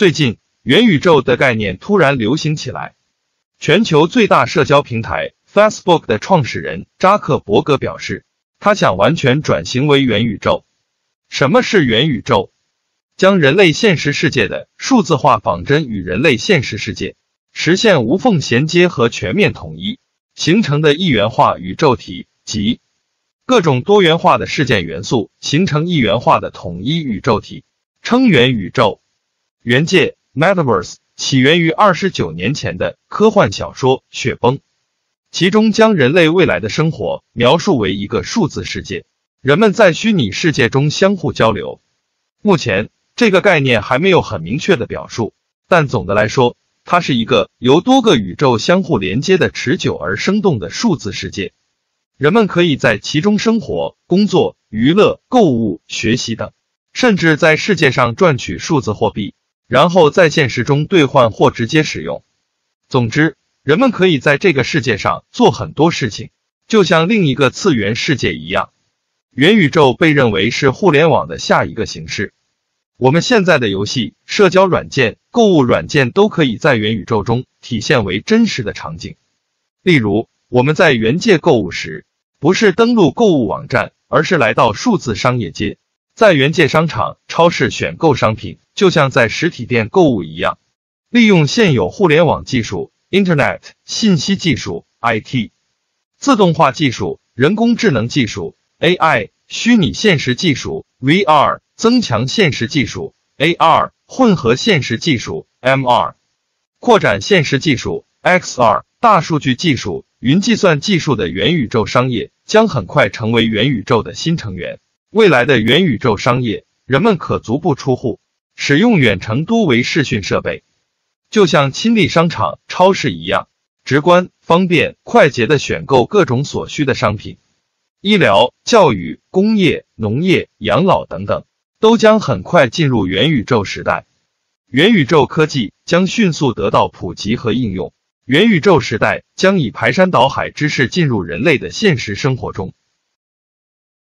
最近，元宇宙的概念突然流行起来。全球最大社交平台 Facebook 的创始人扎克伯格表示，他想完全转型为元宇宙。什么是元宇宙？将人类现实世界的数字化仿真与人类现实世界实现无缝衔接和全面统一，形成的一元化宇宙体及各种多元化的事件元素形成一元化的统一宇宙体，称元宇宙。原界 （Metaverse） 起源于二十九年前的科幻小说《雪崩》，其中将人类未来的生活描述为一个数字世界，人们在虚拟世界中相互交流。目前。这个概念还没有很明确的表述，但总的来说，它是一个由多个宇宙相互连接的持久而生动的数字世界。人们可以在其中生活、工作、娱乐、购物、学习等，甚至在世界上赚取数字货币，然后在现实中兑换或直接使用。总之，人们可以在这个世界上做很多事情，就像另一个次元世界一样。元宇宙被认为是互联网的下一个形式。我们现在的游戏、社交软件、购物软件都可以在元宇宙中体现为真实的场景。例如，我们在元界购物时，不是登录购物网站，而是来到数字商业街，在元界商场、超市选购商品，就像在实体店购物一样。利用现有互联网技术 （Internet）、信息技术 （IT）、自动化技术、人工智能技术 （AI）、虚拟现实技术 （VR）。增强现实技术 AR、混合现实技术 MR、扩展现实技术 XR、大数据技术、云计算技术的元宇宙商业将很快成为元宇宙的新成员。未来的元宇宙商业，人们可足不出户，使用远程多维视讯设备，就像亲历商场、超市一样，直观、方便、快捷的选购各种所需的商品。医疗、教育、工业、农业、养老等等。都将很快进入元宇宙时代，元宇宙科技将迅速得到普及和应用，元宇宙时代将以排山倒海之势进入人类的现实生活中。